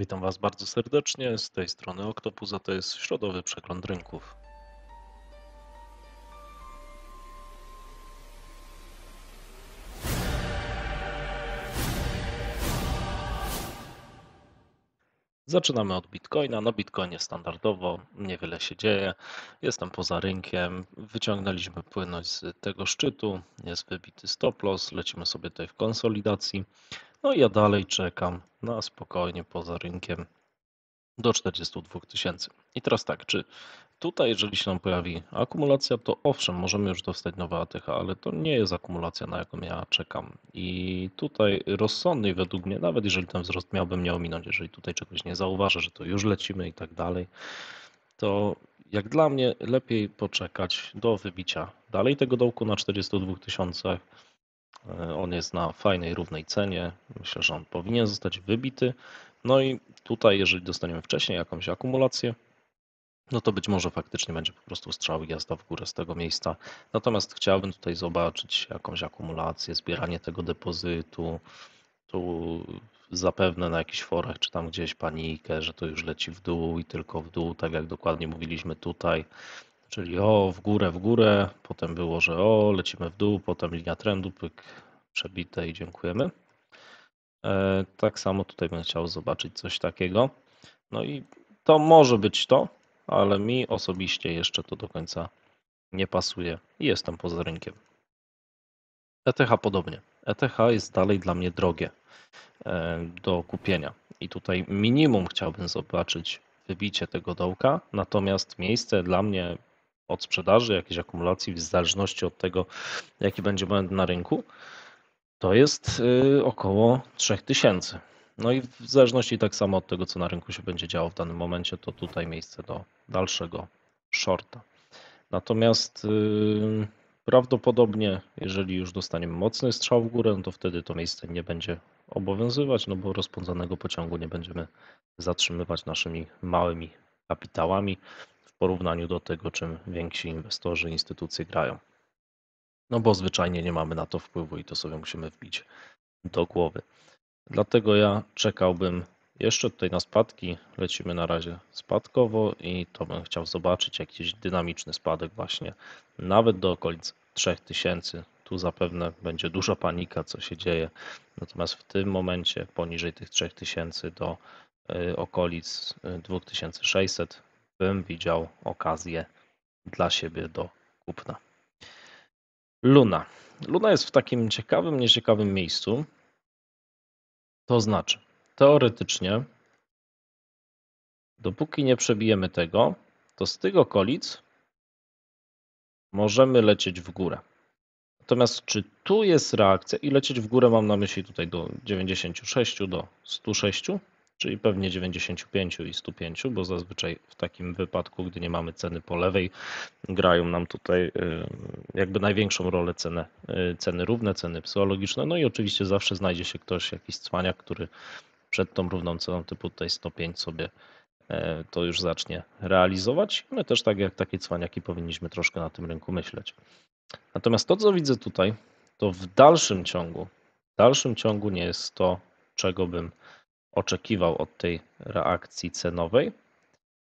Witam Was bardzo serdecznie. Z tej strony Oktopus, a to jest środowy przegląd rynków. Zaczynamy od Bitcoina. Na Bitcoinie standardowo niewiele się dzieje. Jestem poza rynkiem. Wyciągnęliśmy płynność z tego szczytu. Jest wybity stop loss. Lecimy sobie tutaj w konsolidacji. No i ja dalej czekam na spokojnie poza rynkiem do 42 tysięcy. I teraz tak, czy tutaj, jeżeli się nam pojawi akumulacja, to owszem, możemy już dostać nowe ATH, ale to nie jest akumulacja, na jaką ja czekam. I tutaj rozsądniej według mnie, nawet jeżeli ten wzrost miałby mnie ominąć, jeżeli tutaj czegoś nie zauważę, że to już lecimy i tak dalej, to jak dla mnie lepiej poczekać do wybicia dalej tego dołku na 42 tysiącach. On jest na fajnej, równej cenie. Myślę, że on powinien zostać wybity. No i tutaj, jeżeli dostaniemy wcześniej jakąś akumulację, no to być może faktycznie będzie po prostu strzał jazda w górę z tego miejsca. Natomiast chciałbym tutaj zobaczyć jakąś akumulację, zbieranie tego depozytu. Tu zapewne na jakichś forach, czy tam gdzieś panikę, że to już leci w dół i tylko w dół, tak jak dokładnie mówiliśmy tutaj. Czyli o, w górę, w górę, potem było, że o, lecimy w dół, potem linia trendu, pyk, przebite i dziękujemy. E, tak samo tutaj bym chciał zobaczyć coś takiego. No i to może być to, ale mi osobiście jeszcze to do końca nie pasuje i jestem poza rynkiem. ETH podobnie. ETH jest dalej dla mnie drogie e, do kupienia i tutaj minimum chciałbym zobaczyć wybicie tego dołka, natomiast miejsce dla mnie od sprzedaży, jakiejś akumulacji, w zależności od tego, jaki będzie moment na rynku, to jest y, około 3000. No i w zależności tak samo od tego, co na rynku się będzie działo w danym momencie, to tutaj miejsce do dalszego shorta. Natomiast yy, prawdopodobnie, jeżeli już dostaniemy mocny strzał w górę, no to wtedy to miejsce nie będzie obowiązywać, no bo rozpędzonego pociągu nie będziemy zatrzymywać naszymi małymi kapitałami porównaniu do tego, czym więksi inwestorzy, instytucje grają. No bo zwyczajnie nie mamy na to wpływu i to sobie musimy wbić do głowy. Dlatego ja czekałbym jeszcze tutaj na spadki. Lecimy na razie spadkowo i to bym chciał zobaczyć jakiś dynamiczny spadek właśnie nawet do okolic 3000. Tu zapewne będzie duża panika, co się dzieje. Natomiast w tym momencie poniżej tych 3000 do y, okolic 2600 y, bym widział okazję dla siebie do kupna. Luna. Luna jest w takim ciekawym, nieciekawym miejscu. To znaczy, teoretycznie, dopóki nie przebijemy tego, to z tych okolic możemy lecieć w górę. Natomiast czy tu jest reakcja i lecieć w górę mam na myśli tutaj do 96, do 106, czyli pewnie 95 i 105, bo zazwyczaj w takim wypadku, gdy nie mamy ceny po lewej, grają nam tutaj y, jakby największą rolę ceny, y, ceny równe, ceny psychologiczne. No i oczywiście zawsze znajdzie się ktoś, jakiś cwaniak, który przed tą równą ceną typu tutaj 105 sobie e, to już zacznie realizować. My też tak jak takie cwaniaki powinniśmy troszkę na tym rynku myśleć. Natomiast to, co widzę tutaj, to w dalszym ciągu, w dalszym ciągu nie jest to, czego bym oczekiwał od tej reakcji cenowej.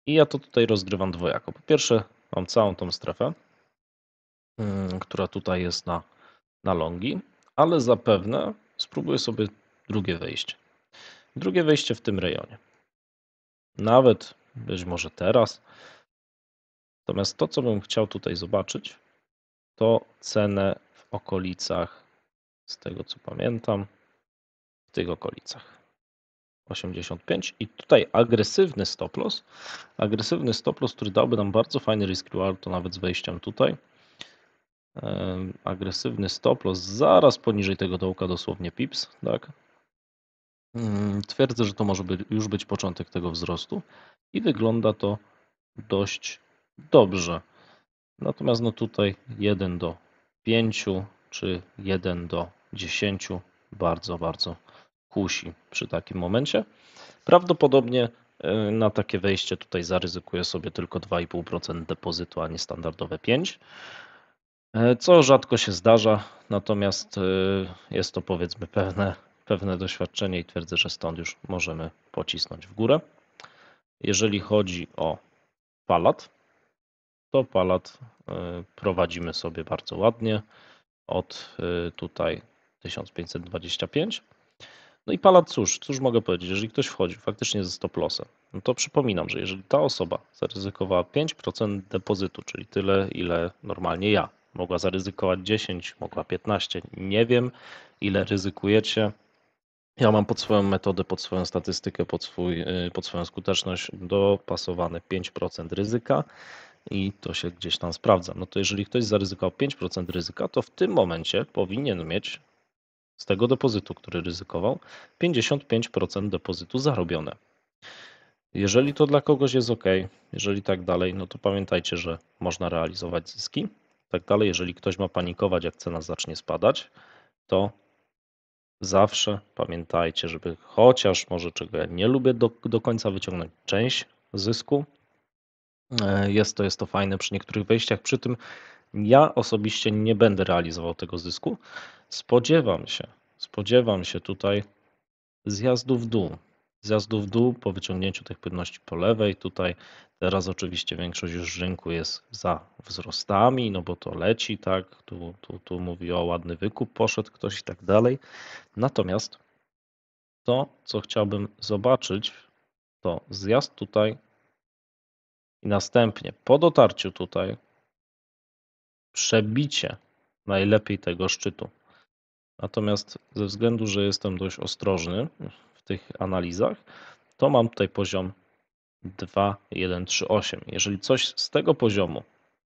I ja to tutaj rozgrywam dwojako. Po pierwsze, mam całą tą strefę, mm, która tutaj jest na, na longi, ale zapewne spróbuję sobie drugie wejście. Drugie wejście w tym rejonie. Nawet być może teraz. Natomiast to, co bym chciał tutaj zobaczyć, to cenę w okolicach, z tego co pamiętam, w tych okolicach. 85 i tutaj agresywny stop loss, agresywny stop loss, który dałby nam bardzo fajny risk reward, to nawet z wejściem tutaj. Agresywny stop loss zaraz poniżej tego dołka dosłownie pips, tak? Mm, twierdzę, że to może być, już być początek tego wzrostu i wygląda to dość dobrze. Natomiast no tutaj 1 do 5 czy 1 do 10 bardzo, bardzo kusi przy takim momencie. Prawdopodobnie e, na takie wejście tutaj zaryzykuję sobie tylko 2,5% depozytu, a nie standardowe 5%, e, co rzadko się zdarza, natomiast e, jest to powiedzmy pewne, pewne doświadczenie i twierdzę, że stąd już możemy pocisnąć w górę. Jeżeli chodzi o palat, to palat prowadzimy sobie bardzo ładnie od tutaj 1525. No i palat, cóż, cóż mogę powiedzieć, jeżeli ktoś wchodzi faktycznie ze stop lossem, no to przypominam, że jeżeli ta osoba zaryzykowała 5% depozytu, czyli tyle, ile normalnie ja, mogła zaryzykować 10, mogła 15, nie wiem ile ryzykujecie. Ja mam pod swoją metodę, pod swoją statystykę, pod, swój, y, pod swoją skuteczność dopasowane 5% ryzyka i to się gdzieś tam sprawdza. No to jeżeli ktoś zaryzykował 5% ryzyka, to w tym momencie powinien mieć z tego depozytu, który ryzykował, 55% depozytu zarobione. Jeżeli to dla kogoś jest ok, jeżeli tak dalej, no to pamiętajcie, że można realizować zyski. Tak dalej, jeżeli ktoś ma panikować, jak cena zacznie spadać, to zawsze pamiętajcie, żeby chociaż może czego ja nie lubię do, do końca wyciągnąć część zysku. E, jest to, jest to fajne przy niektórych wejściach. Przy tym ja osobiście nie będę realizował tego zysku. Spodziewam się, spodziewam się tutaj zjazdu w dół. Zjazdu w dół po wyciągnięciu tych płynności po lewej. Tutaj teraz oczywiście większość już rynku jest za wzrostami, no bo to leci, tak. Tu, tu, tu mówi o ładny wykup, poszedł ktoś i tak dalej. Natomiast to, co chciałbym zobaczyć, to zjazd tutaj i następnie po dotarciu tutaj przebicie najlepiej tego szczytu. Natomiast ze względu, że jestem dość ostrożny w tych analizach, to mam tutaj poziom 2,138. Jeżeli coś z tego poziomu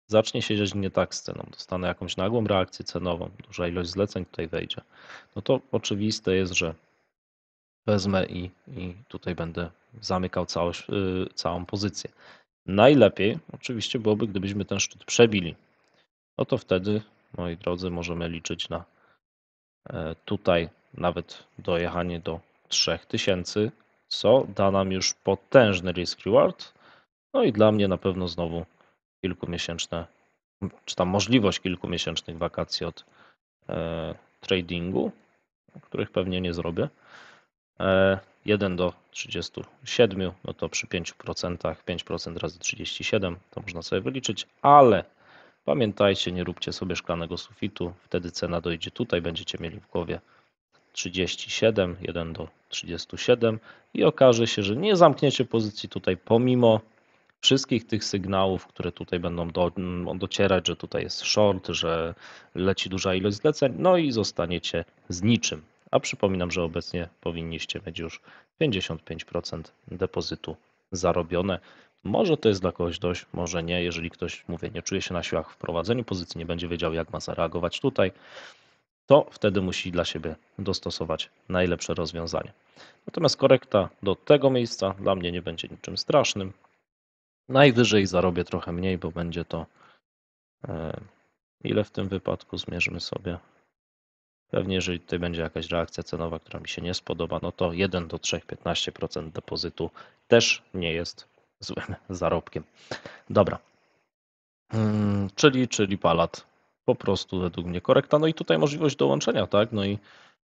zacznie się dziać nie tak z ceną, dostanę jakąś nagłą reakcję cenową, duża ilość zleceń tutaj wejdzie, no to oczywiste jest, że wezmę i, i tutaj będę zamykał całość, yy, całą pozycję. Najlepiej oczywiście byłoby, gdybyśmy ten szczyt przebili. No to wtedy, moi drodzy, możemy liczyć na e, tutaj nawet dojechanie do 3000, co da nam już potężny risk reward. No i dla mnie na pewno znowu kilkumiesięczne, czy tam możliwość kilkumiesięcznych wakacji od e, tradingu, których pewnie nie zrobię. E, 1 do 37, no to przy 5%, 5% razy 37, to można sobie wyliczyć, ale pamiętajcie, nie róbcie sobie szklanego sufitu, wtedy cena dojdzie tutaj, będziecie mieli w głowie 37, 1 do 37 i okaże się, że nie zamkniecie pozycji tutaj pomimo wszystkich tych sygnałów, które tutaj będą do, docierać, że tutaj jest short, że leci duża ilość zleceń, no i zostaniecie z niczym. A przypominam, że obecnie powinniście mieć już 55% depozytu zarobione. Może to jest dla kogoś dość, może nie. Jeżeli ktoś, mówię, nie czuje się na siłach w prowadzeniu pozycji, nie będzie wiedział, jak ma zareagować tutaj, to wtedy musi dla siebie dostosować najlepsze rozwiązanie. Natomiast korekta do tego miejsca dla mnie nie będzie niczym strasznym. Najwyżej zarobię trochę mniej, bo będzie to e, ile w tym wypadku zmierzymy sobie Pewnie, jeżeli tutaj będzie jakaś reakcja cenowa, która mi się nie spodoba, no to 1 do 3, 15% depozytu też nie jest złym zarobkiem. Dobra. Hmm, czyli, czyli palat. Po prostu według mnie korekta. No i tutaj możliwość dołączenia, tak? No i,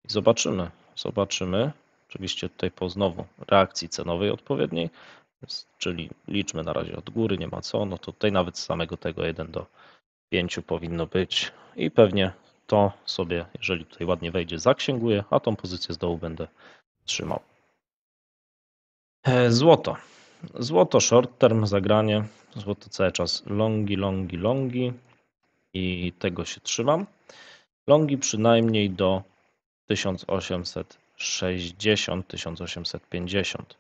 i zobaczymy. Zobaczymy. Oczywiście tutaj po znowu reakcji cenowej odpowiedniej, czyli liczmy na razie od góry, nie ma co. No to tutaj nawet z samego tego 1 do 5 powinno być i pewnie to sobie, jeżeli tutaj ładnie wejdzie, zaksięguję, a tą pozycję z dołu będę trzymał. E, złoto. Złoto short term zagranie. Złoto cały czas longi, longi, longi i tego się trzymam. Longi przynajmniej do 1860, 1850.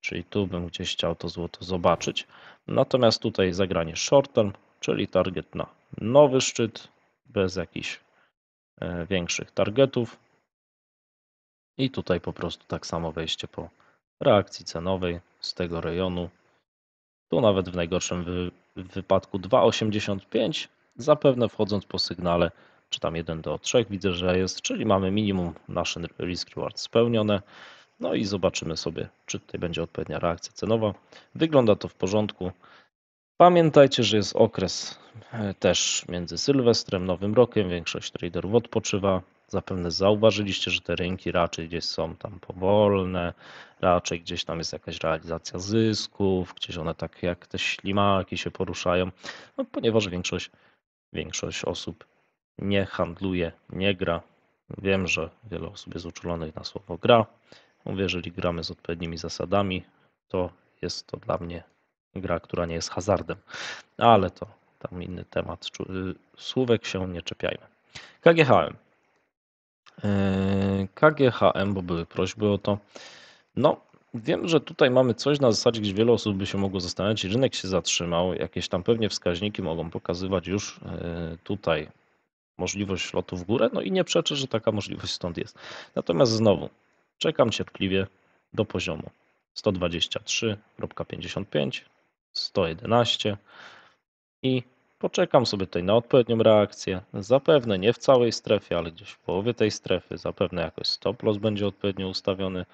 Czyli tu bym gdzieś chciał to złoto zobaczyć. Natomiast tutaj zagranie short term, czyli target na nowy szczyt bez jakichś e, większych targetów. I tutaj po prostu tak samo wejście po reakcji cenowej z tego rejonu. Tu nawet w najgorszym wy wypadku 2,85, zapewne wchodząc po sygnale, czy tam 1 do 3 widzę, że jest, czyli mamy minimum nasze risk reward spełnione. No i zobaczymy sobie, czy tutaj będzie odpowiednia reakcja cenowa. Wygląda to w porządku. Pamiętajcie, że jest okres e, też między Sylwestrem, Nowym Rokiem. Większość traderów odpoczywa. Zapewne zauważyliście, że te rynki raczej gdzieś są tam powolne, raczej gdzieś tam jest jakaś realizacja zysków, gdzieś one tak jak te ślimaki się poruszają, no, ponieważ większość, większość osób nie handluje, nie gra. Wiem, że wiele osób jest uczulonych na słowo gra. Mówię, jeżeli gramy z odpowiednimi zasadami, to jest to dla mnie gra, która nie jest hazardem. Ale to tam inny temat. Y, słówek się nie czepiajmy. KGHM. Yy, KGHM, bo były prośby o to. No, wiem, że tutaj mamy coś na zasadzie, gdzie wiele osób by się mogło zastanawiać, rynek się zatrzymał, jakieś tam pewnie wskaźniki mogą pokazywać już yy, tutaj możliwość lotu w górę, no i nie przeczę, że taka możliwość stąd jest. Natomiast znowu, czekam cierpliwie do poziomu 123.55, 111 i Poczekam sobie tutaj na odpowiednią reakcję. Zapewne nie w całej strefie, ale gdzieś w połowie tej strefy. Zapewne jakoś stop loss będzie odpowiednio ustawiony.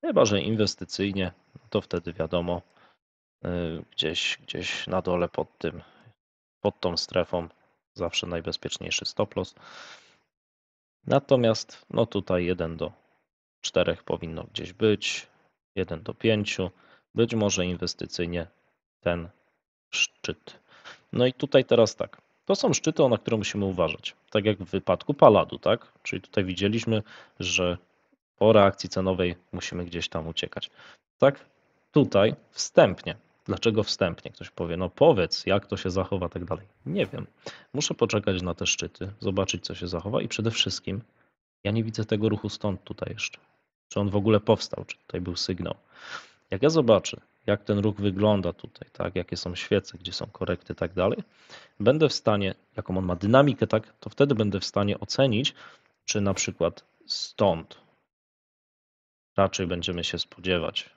Chyba, że inwestycyjnie, to wtedy wiadomo, y, gdzieś, gdzieś na dole pod tym, pod tą strefą zawsze najbezpieczniejszy stop loss. Natomiast no tutaj 1 do 4 powinno gdzieś być, 1 do 5. Być może inwestycyjnie ten szczyt. No i tutaj teraz tak. To są szczyty, na które musimy uważać. Tak jak w wypadku Paladu, tak? Czyli tutaj widzieliśmy, że po reakcji cenowej musimy gdzieś tam uciekać. Tak? Tutaj wstępnie. Dlaczego wstępnie? Ktoś powie, no powiedz, jak to się zachowa, tak dalej. Nie wiem. Muszę poczekać na te szczyty, zobaczyć, co się zachowa i przede wszystkim ja nie widzę tego ruchu stąd tutaj jeszcze. Czy on w ogóle powstał, czy tutaj był sygnał. Jak ja zobaczę, jak ten ruch wygląda tutaj, tak, jakie są świece, gdzie są korekty i tak dalej, będę w stanie, jaką on ma dynamikę, tak, to wtedy będę w stanie ocenić, czy na przykład stąd raczej będziemy się spodziewać.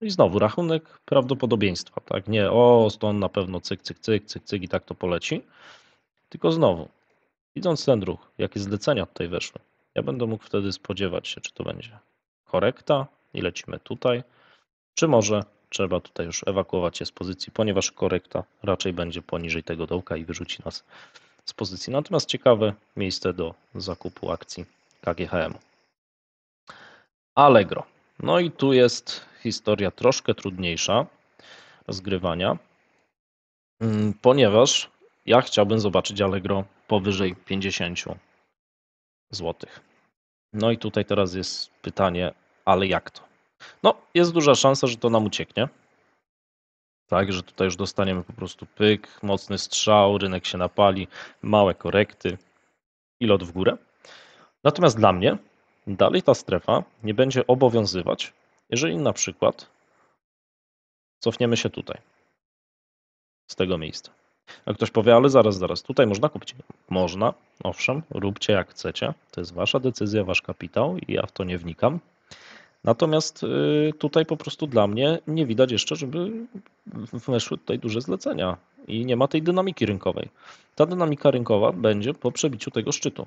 I znowu rachunek prawdopodobieństwa, tak, nie o stąd na pewno cyk, cyk, cyk, cyk, cyk i tak to poleci, tylko znowu, widząc ten ruch, jakie zlecenia tutaj weszły, ja będę mógł wtedy spodziewać się, czy to będzie korekta i lecimy tutaj, czy może trzeba tutaj już ewakuować się z pozycji, ponieważ korekta raczej będzie poniżej tego dołka i wyrzuci nas z pozycji. Natomiast ciekawe miejsce do zakupu akcji KGHM. Allegro. No i tu jest historia troszkę trudniejsza rozgrywania, mm, ponieważ ja chciałbym zobaczyć Allegro powyżej 50 zł. No i tutaj teraz jest pytanie, ale jak to? No, jest duża szansa, że to nam ucieknie. Tak, że tutaj już dostaniemy po prostu pyk, mocny strzał, rynek się napali, małe korekty i lot w górę. Natomiast dla mnie dalej ta strefa nie będzie obowiązywać, jeżeli na przykład cofniemy się tutaj, z tego miejsca. A ktoś powie, ale zaraz, zaraz, tutaj można kupić. Można, owszem, róbcie jak chcecie. To jest wasza decyzja, wasz kapitał i ja w to nie wnikam. Natomiast y, tutaj po prostu dla mnie nie widać jeszcze, żeby weszły tutaj duże zlecenia i nie ma tej dynamiki rynkowej. Ta dynamika rynkowa będzie po przebiciu tego szczytu.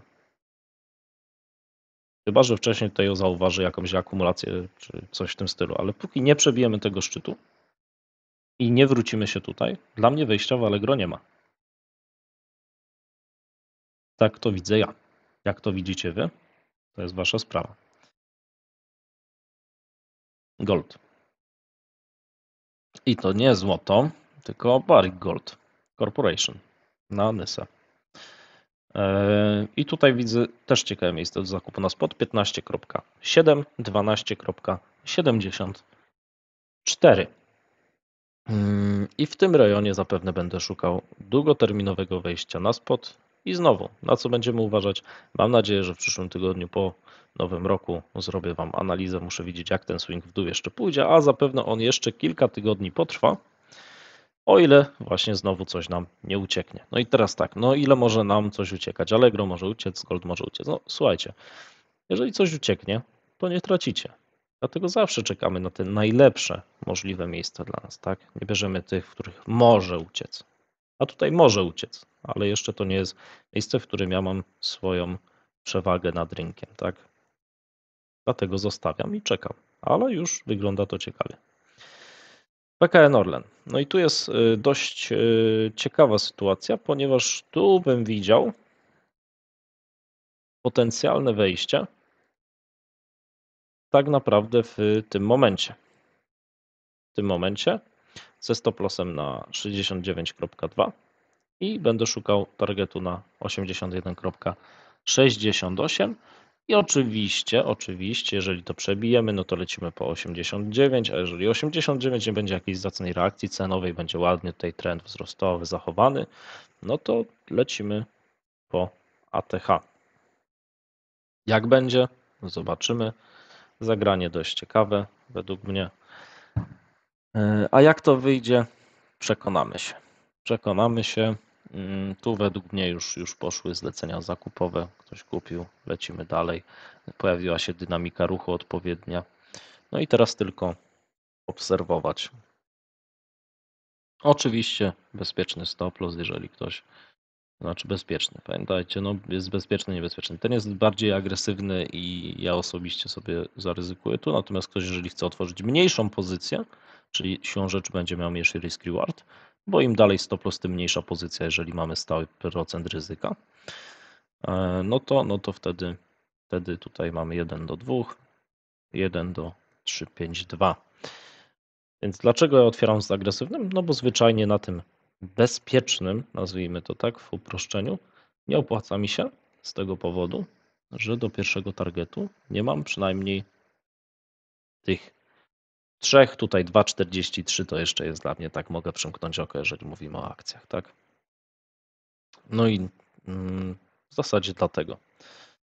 Chyba, że wcześniej tutaj zauważy jakąś akumulację czy coś w tym stylu, ale póki nie przebijemy tego szczytu i nie wrócimy się tutaj, dla mnie wejścia w Allegro nie ma. Tak to widzę ja. Jak to widzicie wy? To jest wasza sprawa. Gold. I to nie złoto, tylko Barrick Gold Corporation na Nysa. E, I tutaj widzę też ciekawe miejsce do zakupu na spot 15.7, 12.74. Mm, I w tym rejonie zapewne będę szukał długoterminowego wejścia na spot. I znowu, na co będziemy uważać? Mam nadzieję, że w przyszłym tygodniu po nowym roku zrobię Wam analizę, muszę widzieć jak ten swing w dół jeszcze pójdzie, a zapewne on jeszcze kilka tygodni potrwa, o ile właśnie znowu coś nam nie ucieknie. No i teraz tak, no ile może nam coś uciekać? Allegro może uciec, Gold może uciec. No słuchajcie, jeżeli coś ucieknie, to nie tracicie. Dlatego zawsze czekamy na te najlepsze możliwe miejsca dla nas, tak? Nie bierzemy tych, w których może uciec. A tutaj może uciec, ale jeszcze to nie jest miejsce, w którym ja mam swoją przewagę nad rynkiem, tak? Dlatego zostawiam i czekam, ale już wygląda to ciekawie. PKN Orlen. No i tu jest y, dość y, ciekawa sytuacja, ponieważ tu bym widział potencjalne wejście tak naprawdę w tym momencie. W tym momencie ze stop lossem na 69.2 i będę szukał targetu na 81.68 i oczywiście, oczywiście, jeżeli to przebijemy, no to lecimy po 89, a jeżeli 89 nie będzie jakiejś zacnej reakcji cenowej, będzie ładnie tutaj trend wzrostowy zachowany, no to lecimy po ATH. Jak będzie? Zobaczymy. Zagranie dość ciekawe według mnie. E, a jak to wyjdzie? Przekonamy się. Przekonamy się. Mm, tu według mnie już, już poszły zlecenia zakupowe. Ktoś kupił, lecimy dalej. Pojawiła się dynamika ruchu odpowiednia. No i teraz tylko obserwować. Oczywiście bezpieczny stop loss, jeżeli ktoś znaczy bezpieczny. Pamiętajcie, no jest bezpieczny, niebezpieczny. Ten jest bardziej agresywny i ja osobiście sobie zaryzykuję tu, natomiast ktoś, jeżeli chce otworzyć mniejszą pozycję, czyli siłą rzeczy będzie miał mniejszy risk reward, bo im dalej stop loss, tym mniejsza pozycja, jeżeli mamy stały procent ryzyka, e, no to, no to wtedy, wtedy tutaj mamy 1 do 2, 1 do 3, 5, 2. Więc dlaczego ja otwieram z agresywnym? No bo zwyczajnie na tym bezpiecznym, nazwijmy to tak w uproszczeniu, nie opłaca mi się z tego powodu, że do pierwszego targetu nie mam przynajmniej tych trzech, tutaj 2,43 to jeszcze jest dla mnie tak, mogę przymknąć oko, jeżeli mówimy o akcjach, tak? No i mm, w zasadzie dlatego.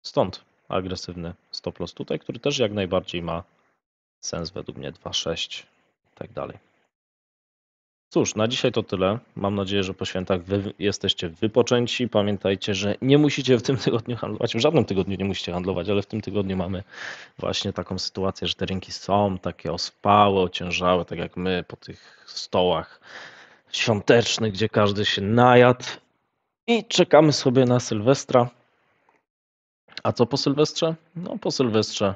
Stąd agresywny stop loss tutaj, który też jak najbardziej ma sens według mnie 2,6 i tak dalej. Cóż, na dzisiaj to tyle. Mam nadzieję, że po świętach wy jesteście wypoczęci. Pamiętajcie, że nie musicie w tym tygodniu handlować. W żadnym tygodniu nie musicie handlować, ale w tym tygodniu mamy właśnie taką sytuację, że te rynki są takie ospałe, ociężałe, tak jak my po tych stołach świątecznych, gdzie każdy się najadł. I czekamy sobie na Sylwestra. A co po Sylwestrze? No po Sylwestrze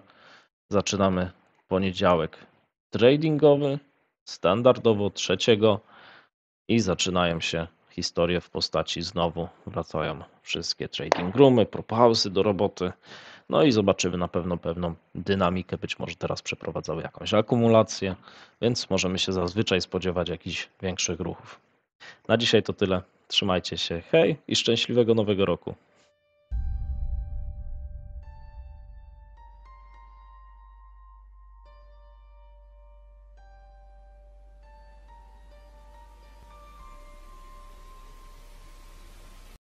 zaczynamy poniedziałek tradingowy, standardowo trzeciego i zaczynają się historie w postaci znowu wracają wszystkie trading roomy, prophausy do roboty. No i zobaczymy na pewno pewną dynamikę, być może teraz przeprowadzały jakąś akumulację, więc możemy się zazwyczaj spodziewać jakichś większych ruchów. Na dzisiaj to tyle. Trzymajcie się. Hej i szczęśliwego nowego roku.